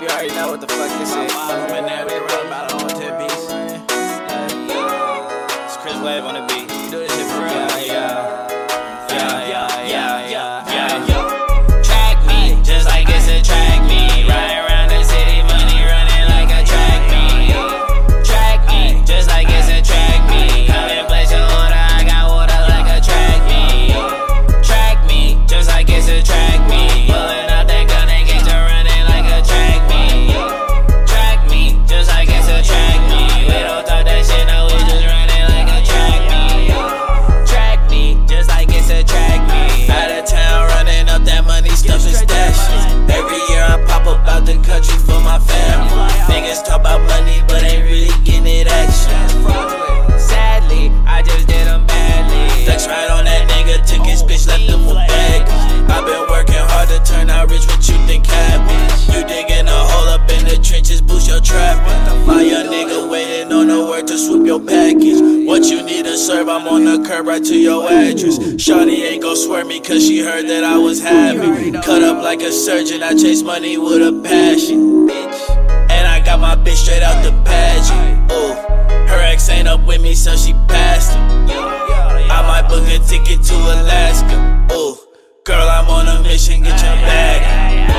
already know what the fuck this is. I'm in there, we run about on 10 beats. It's KRISWAV on the beat. We do this shit for real. Yeah, yeah. Yeah, yeah, yeah, yeah, yeah. Track meet, just like it's a track meet. Around the city, money running like a track meet. Track meet, just like it's a track meet. I'm in place of water, I got water like a track meet. Track meet, just like it's a track meet. Package. What you need to serve, I'm on the curb right to your address. Shawty ain't gon' swear me cause she heard that I was happy. Cut up like a surgeon, I chase money with a passion. And I got my bitch straight out the pageant. Ooh, her ex ain't up with me, so she passed him. I might book a ticket to Alaska. Ooh, girl, I'm on a mission, get your bag.